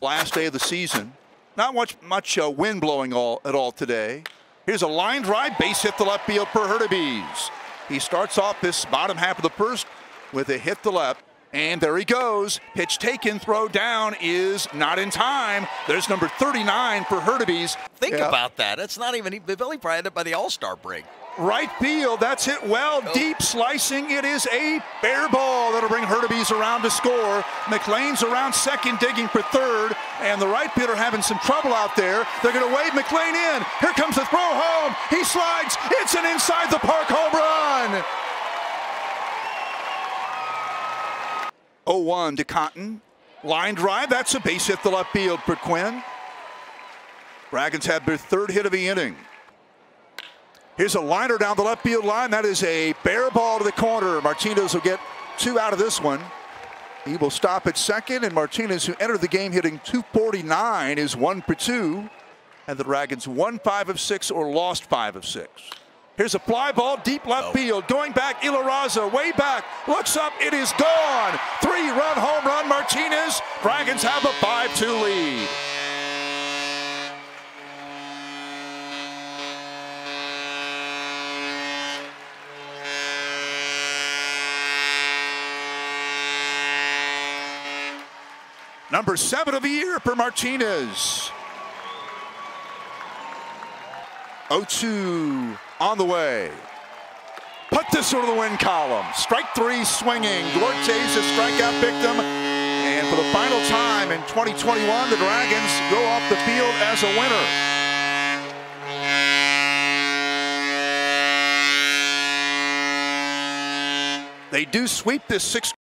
last day of the season. Not much much uh, wind blowing all at all today. Here's a line drive, base hit the left field for Hurtubise. He starts off this bottom half of the first with a hit to left. And there he goes. Pitch taken, throw down is not in time. There's number 39 for Hurtubise. Think Yeah. about that. It's not even. Billy probably it by the All Star break. Right field, that's hit well, Oh. deep slicing. It is a fair ball that'll bring Hurtubise around to score. McLain's around second, digging for third, and the right fielder having some trouble out there. They're going to wave McLean in. Here comes the throw home. He slides. It's an inside the park home run. 0-1 to Cotton. Line drive. That's a base hit the left field for Quinn. Dragons have their third hit of the inning. Here's a liner down the left field line. That is a bare ball to the corner. Martinez will get two out of this one. He will stop at second, and Martinez, who entered the game hitting 249, is one for two. And the Dragons won five of six or lost five of six. Here's a fly ball, deep left Oh. field. Going back, Ilaraza, way back. Looks up, it is gone. Three run home run, Martinez. Dragons have a 5 2 lead. Number seven of the year for Martinez. 0-2 on the way. Put this one to the win column. Strike three swinging. Duarte's a strikeout victim. And for the final time in 2021, the Dragons go off the field as a winner. They do sweep this six